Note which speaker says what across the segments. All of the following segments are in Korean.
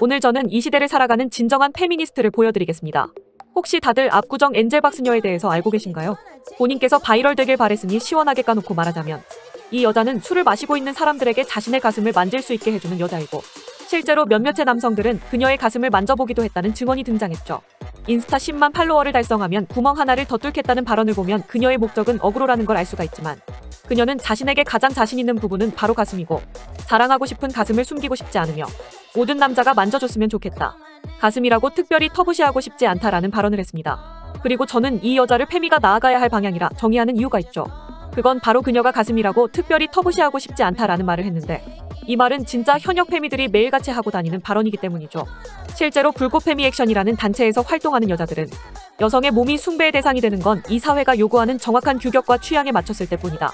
Speaker 1: 오늘 저는 이 시대를 살아가는 진정한 페미니스트를 보여드리겠습니다. 혹시 다들 압구정 엔젤 박스녀에 대해서 알고 계신가요? 본인께서 바이럴 되길 바랬으니 시원하게 까놓고 말하자면 이 여자는 술을 마시고 있는 사람들에게 자신의 가슴을 만질 수 있게 해주는 여자이고 실제로 몇몇의 남성들은 그녀의 가슴을 만져보기도 했다는 증언이 등장했죠. 인스타 10만 팔로워를 달성하면 구멍 하나를 더 뚫겠다는 발언을 보면 그녀의 목적은 어그로라는 걸 알 수가 있지만 그녀는 자신에게 가장 자신 있는 부분은 바로 가슴이고 자랑하고 싶은 가슴을 숨기고 싶지 않으며 모든 남자가 만져줬으면 좋겠다. 가슴이라고 특별히 터부시하고 싶지 않다라는 발언을 했습니다. 그리고 저는 이 여자를 페미가 나아가야 할 방향이라 정의하는 이유가 있죠. 그건 바로 그녀가 가슴이라고 특별히 터부시하고 싶지 않다라는 말을 했는데 이 말은 진짜 현역 페미들이 매일같이 하고 다니는 발언이기 때문이죠. 실제로 불꽃 페미 액션이라는 단체에서 활동하는 여자들은 여성의 몸이 숭배의 대상이 되는 건 이 사회가 요구하는 정확한 규격과 취향에 맞췄을 때뿐이다.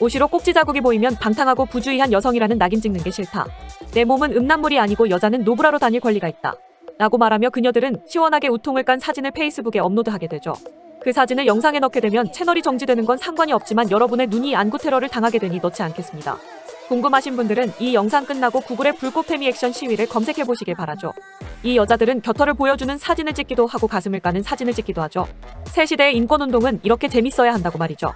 Speaker 1: 옷이로 꼭지 자국이 보이면 방탕하고 부주의한 여성이라는 낙인 찍는 게 싫다. 내 몸은 음란물이 아니고 여자는 노브라로 다닐 권리가 있다. 라고 말하며 그녀들은 시원하게 우통을 깐 사진을 페이스북에 업로드하게 되죠. 그 사진을 영상에 넣게 되면 채널이 정지되는 건 상관이 없지만 여러분의 눈이 안구 테러를 당하게 되니 넣지 않겠습니다. 궁금하신 분들은 이 영상 끝나고 구글에 불꽃 페미 액션 시위를 검색해 보시길 바라죠. 이 여자들은 곁털을 보여주는 사진을 찍기도 하고 가슴을 까는 사진을 찍기도 하죠. 새 시대의 인권운동은 이렇게 재밌어야 한다고 말이죠.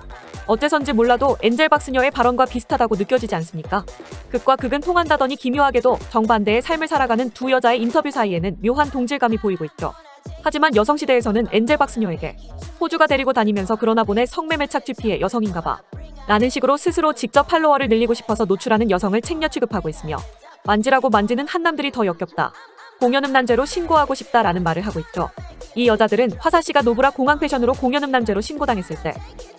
Speaker 1: 어째선지 몰라도 엔젤 박스녀의 발언과 비슷하다고 느껴지지 않습니까? 극과 극은 통한다더니 기묘하게도 정반대의 삶을 살아가는 두 여자의 인터뷰 사이에는 묘한 동질감이 보이고 있죠. 하지만 여성시대에서는 엔젤 박스녀에게 호주가 데리고 다니면서 그러나 보내 성매매 착취 피해 여성인가 봐. 라는 식으로 스스로 직접 팔로워를 늘리고 싶어서 노출하는 여성을 책녀 취급하고 있으며 만지라고 만지는 한남들이 더 역겹다. 공연음란죄로 신고하고 싶다라는 말을 하고 있죠. 이 여자들은 화사 씨가 노브라 공항 패션으로 공연음란죄로 신고당했을 때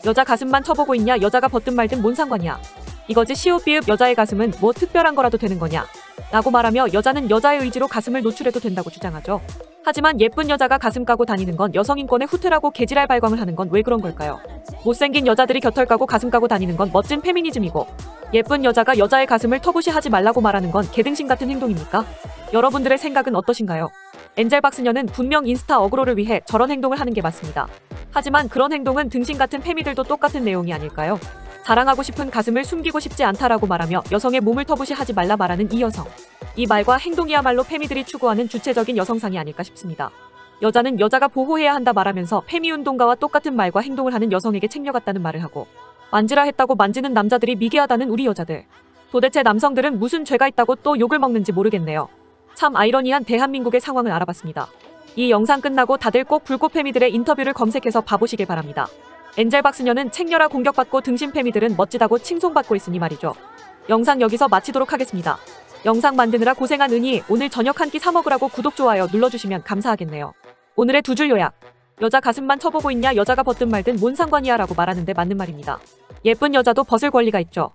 Speaker 1: 여자 가슴만 쳐보고 있냐 여자가 벗든 말든 뭔 상관이야. 이거지 시옷비읍 여자의 가슴은 뭐 특별한 거라도 되는 거냐. 라고 말하며 여자는 여자의 의지로 가슴을 노출해도 된다고 주장하죠. 하지만 예쁜 여자가 가슴 까고 다니는 건 여성인권의 후퇴라고 개지랄 발광을 하는 건 왜 그런 걸까요? 못생긴 여자들이 곁털 까고 가슴 까고 다니는 건 멋진 페미니즘이고 예쁜 여자가 여자의 가슴을 터부시 하지 말라고 말하는 건 개등신 같은 행동입니까? 여러분들의 생각은 어떠신가요? 엔젤 박스녀는 분명 인스타 어그로를 위해 저런 행동을 하는 게 맞습니다. 하지만 그런 행동은 등신 같은 페미들도 똑같은 내용이 아닐까요? 자랑하고 싶은 가슴을 숨기고 싶지 않다라고 말하며 여성의 몸을 터부시 하지 말라 말하는 이 여성. 이 말과 행동이야말로 페미들이 추구하는 주체적인 여성상이 아닐까 싶습니다. 여자는 여자가 보호해야 한다 말하면서 페미 운동가와 똑같은 말과 행동을 하는 여성에게 같다는 말을 하고 만지라 했다고 만지는 남자들이 미개하다는 우리 여자들. 도대체 남성들은 무슨 죄가 있다고 또 욕을 먹는지 모르겠네요. 참 아이러니한 대한민국의 상황을 알아봤습니다. 이 영상 끝나고 다들 꼭 불꽃 페미들의 인터뷰를 검색해서 봐보시길 바랍니다. 엔젤 박스녀는 책녀라 공격받고 등신 페미들은 멋지다고 칭송받고 있으니 말이죠. 영상 여기서 마치도록 하겠습니다. 영상 만드느라 고생한 은희 오늘 저녁 한 끼 사 먹으라고 구독 좋아요 눌러주시면 감사하겠네요. 오늘의 두 줄 요약. 여자 가슴만 쳐보고 있냐 여자가 벗든 말든 뭔 상관이야 라고 말하는데 맞는 말입니다. 예쁜 여자도 벗을 권리가 있죠.